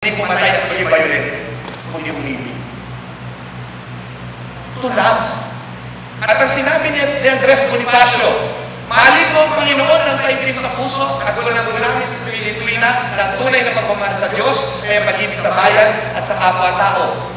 hindi pumatay at maging violent, kundi umibig. To love. At ang sinabi ni Andres Bonifacio, Mahalin mo ang Panginoon ng taimtim sa puso at wala nang namin sa sarili tuwina ng tunay na pagmamahal sa Diyos, kaya pag sa bayan at sa kapwa-tao.